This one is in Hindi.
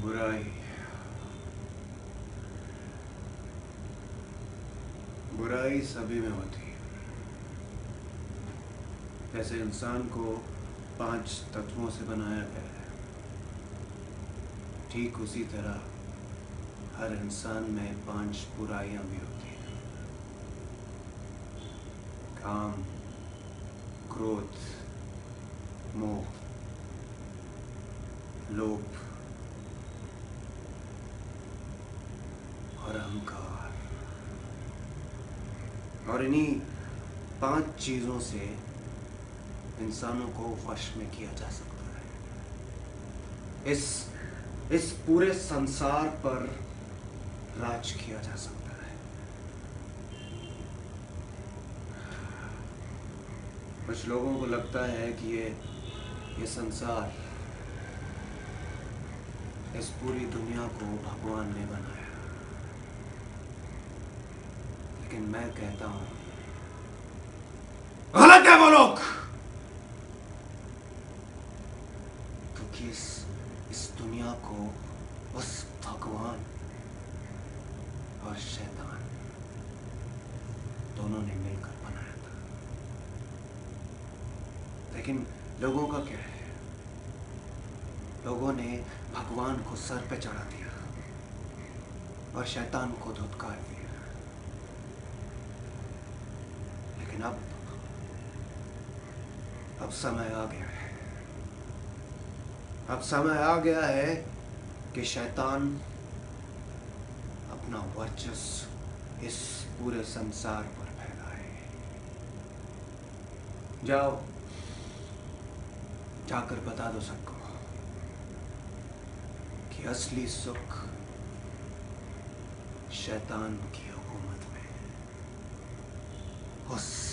बुराई बुराई सभी में होती है। जैसे इंसान को पाँच तत्वों से बनाया गया है। ठीक उसी तरह हर इंसान में पाँच बुराइयाँ भी होती हैं। काम क्रोध, मोह, लोभ और अहंकार और इन्हीं पाँच चीज़ों से इंसानों को वश में किया जा सकता है। इस इस पूरे संसार पर राज किया जा सकता है। कुछ लोगों को लगता है कि ये ये संसार इस पूरी दुनिया को भगवान ने बनाया लेकिन मैं कहता हूँ, गलत है वो लोग! क्योंकि इस इस दुनिया को उस भगवान और शैतान दोनों ने मिलकर बनाया था। लेकिन लोगों का क्या है? लोगों ने भगवान को सर पे चढ़ा दिया और शैतान को धुतकार दिया। लेकिन अब अब समय आ गया है अब समय आ गया है कि शैतान अपना वर्चस्व इस पूरे संसार पर फैलाए जाओ जाकर बता दो सबको कि असली सुख शैतान की हुकूमत में उस